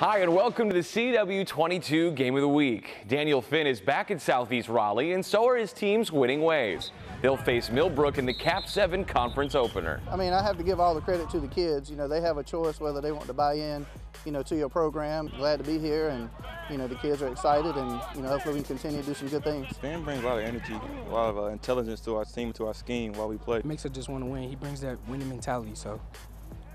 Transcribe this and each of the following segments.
Hi, and welcome to the CW22 Game of the Week. Daniel Finn is back at Southeast Raleigh, and so are his team's winning ways. They'll face Millbrook in the Cap 7 conference opener. I mean, I have to give all the credit to the kids. You know, they have a choice whether they want to buy in, you know, to your program. Glad to be here, and, you know, the kids are excited, and, you know, hopefully we can continue to do some good things. Finn brings a lot of energy, a lot of uh, intelligence to our team, to our scheme while we play. It makes us just want to win. He brings that winning mentality, so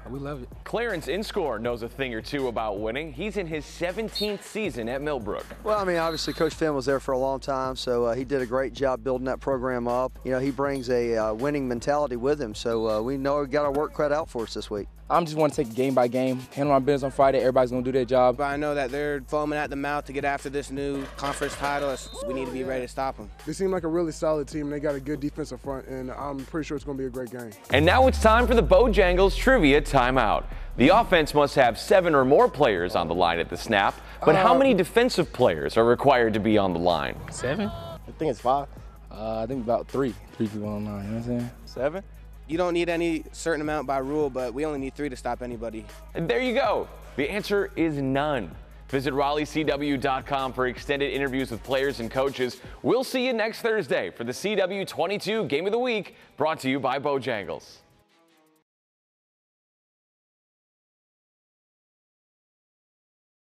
we love it. Clarence Inscore knows a thing or two about winning. He's in his 17th season at Millbrook. Well, I mean, obviously, Coach Finn was there for a long time, so uh, he did a great job building that program up. You know, he brings a uh, winning mentality with him, so uh, we know we got our work cut out for us this week. I'm just want to take it game by game, handle my business on Friday. Everybody's going to do their job. But I know that they're foaming at the mouth to get after this new conference title. We need to be ready to stop them. They seem like a really solid team. They got a good defensive front, and I'm pretty sure it's going to be a great game. And now it's time for the Bojangles Trivia Timeout. The offense must have seven or more players on the line at the snap, but how many defensive players are required to be on the line? Seven? I think it's five. Uh, I think about three. Three people on the line, you know what I'm saying? Seven? You don't need any certain amount by rule, but we only need three to stop anybody. And there you go. The answer is none. Visit RaleighCW.com for extended interviews with players and coaches. We'll see you next Thursday for the CW22 Game of the Week, brought to you by Bojangles.